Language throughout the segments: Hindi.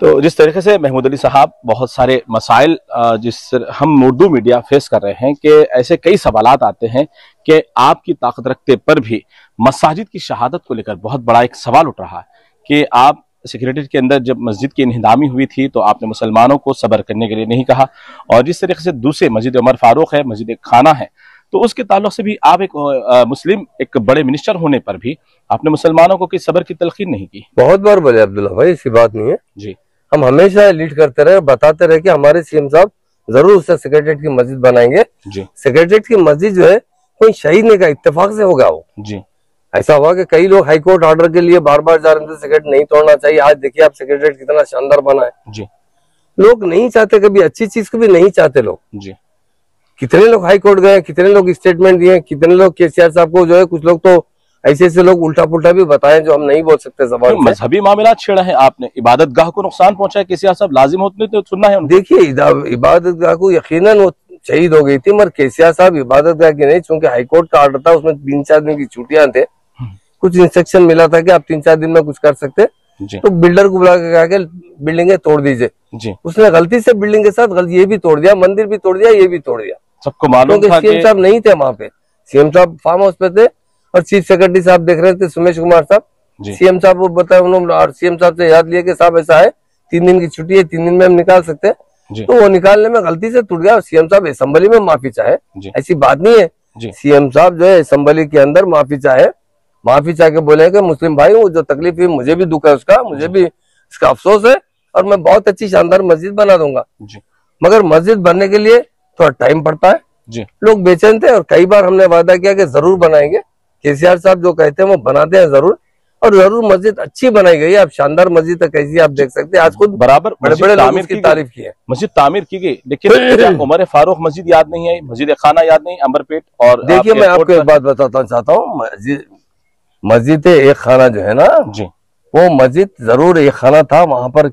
तो जिस तरीके से महमूद अली साहब बहुत सारे मसाइल जिस हम उर्दू मीडिया फेस कर रहे हैं कि ऐसे कई सवाल आते हैं कि आपकी ताकत रखते पर भी मसाजिद की शहादत को लेकर बहुत बड़ा एक सवाल उठ रहा है कि आप सेक्रेटरी के अंदर जब मस्जिद की इन्हदामी हुई थी तो आपने मुसलमानों को सबर करने के लिए नहीं कहा। और जिस तरीके से दूसरे मस्जिद उमर फारूक है मस्जिद खाना है तो उसके ताल्लुक से भी आप एक मुस्लिम एक बड़े मिनिस्टर होने पर भी आपने मुसलमानों को किस सबर की तलखीन नहीं की। बहुत बार बोले अब्दुल्ला भाई ऐसी बात नहीं है। जी। हम हमेशा लीड करते रहे बताते रहे कि हमारे सीएम साहब ज़रूर उससे सेक्रेटरीट की मस्जिद बनाएँगे। जी। सेक्रेटरीट की मस्जिद जो है कोई शहीद नहीं का इत्तेफाक से होगा वो। जी। ऐसा हुआ कि कई लोग हाईकोर्ट ऑर्डर के लिए बार बार जा रहे थे सेक्रेटरी नहीं तोड़ना चाहिए। आज देखिए आप सेक्रेटरीट कितना शानदार बना है। जी। लोग नहीं चाहते कभी अच्छी चीज़ को भी नहीं चाहते लोग। जी। कितने लोग हाई कोर्ट गए कितने लोग स्टेटमेंट दिए कितने लोग केसीआर साहब को जो है कुछ लोग तो ऐसे ऐसे लोग उल्टा पुल्टा भी बताए जो हम नहीं बोल सकते जबान मजहबी मामला छेड़ा है आपने। इबादत गाह को नुकसान पहुँचा है किसी साहब लाजिम होते तो सुनना है देखिए इबादत गाह को यकीन वो शहीद हो गई थी मगर केसिया साहब इबादत गाह की नहीं चूँकि हाईकोर्ट का ऑर्डर था उसमें तीन चार दिन की छुट्टियाँ थे। कुछ इंस्ट्रक्शन मिला था कि आप तीन चार दिन में कुछ कर सकते। तो बिल्डर को बुला के कहा कि बिल्डिंगे तोड़ दीजिए। उसने गलती से बिल्डिंग के साथ गलती ये भी तोड़ दिया मंदिर भी तोड़ दिया ये भी तोड़ दिया। सबको मालूम था सीएम साहब नहीं थे वहाँ पे। सीएम साहब फार्म हाउस पे थे और चीफ सेक्रेटरी साहब देख रहे थे सुमेश कुमार साहब। सीएम साहब वो बताया उन्होंने और सीएम साहब से याद लिया कि साहब ऐसा है तीन दिन की छुट्टी है तीन दिन में हम निकाल सकते हैं। तो वो निकालने में गलती से टूट गया सीएम साहब असम्बली में माफ़ी चाहे। ऐसी बात नहीं है। सीएम साहब जो है असम्बली के अंदर माफ़ी चाहे। माफ़ी चाह के बोले कि मुस्लिम भाई वो जो तकलीफ़ हुई मुझे भी दुख है उसका मुझे भी इसका अफसोस है और मैं बहुत अच्छी शानदार मस्जिद बना दूँगा। मगर मस्जिद बनने के लिए थोड़ा टाइम पड़ता है। जी। लोग बेचैन थे और कई बार हमने वादा किया कि ज़रूर बनाएँगे। केसीआर साहब जो कहते हैं वो बनाते हैं ज़रूर। और ज़रूर मस्जिद अच्छी बनाई गई है। आप शानदार मस्जिद है कैसी आप देख सकते हैं। आज खुद बराबर बड़े बड़े तामीर की तारीफ़ की है। मस्जिद तामीर की गई। लेकिन उमर फारूक मस्जिद याद नहीं आई मस्जिद खाना याद नहीं अंबरपेट और देखिए मैं आपको एक बात बताना चाहता हूँ मस्जिद मस्जिद एक खाना जो है ना जी। वो मस्जिद ज़रूर एक खाना था। वहाँ पर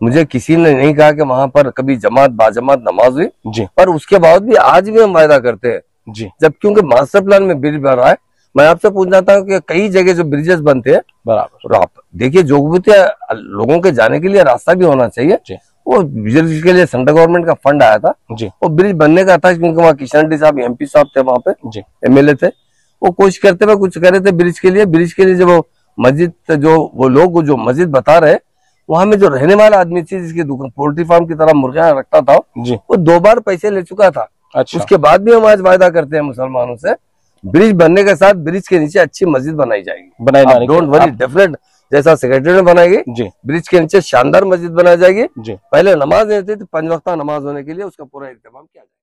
मुझे किसी ने नहीं कहा कि वहाँ पर कभी जमात बाजमात नमाज़ हुई। जी। पर उसके बाद भी आज भी हम वायदा करते हैं। जी। जब क्योंकि मास्टर प्लान में बिल भर रहा है मैं आपसे पूछना था कि कई जगह जो ब्रिजेस बनते हैं बराबर। और आप देखिए जोगबुतिया लोगों के जाने के लिए रास्ता भी होना चाहिए। वो ब्रिज के लिए सेंट्रल गवर्नमेंट का फंड आया था। जी। वो ब्रिज बनने का था क्योंकि वहाँ किशन रेड्डी साहब एमपी साहब थे वहाँ पे। जी। एमएलए थे। वो कोशिश करते हुए कुछ कर रहे थे ब्रिज के लिए। ब्रिज के लिए जब वो मस्जिद जो वो लोग जो मस्जिद बता रहे वहाँ में जो रहने वाला आदमी थी जिसकी दुकान पोल्ट्री फार्म की तरह मुर्गियाँ रखता था जी। वो दो बार पैसे ले चुका था। अच्छा। उसके बाद भी हम आज वायदा करते हैं मुसलमानों से ब्रिज बनने के साथ ब्रिज के नीचे अच्छी मस्जिद बनाई जाएगी। बनाई जाएगी। डोंट वरी डेफिनेट जैसा सेक्रेटरी ने बनाएगी जी। ब्रिज के नीचे शानदार मस्जिद बनाई जाएगी। जी। पहले नमाज़ नहीं थी पंच वक्ता नमाज़ होने के लिए उसका पूरा इंतज़ाम किया जाएगा।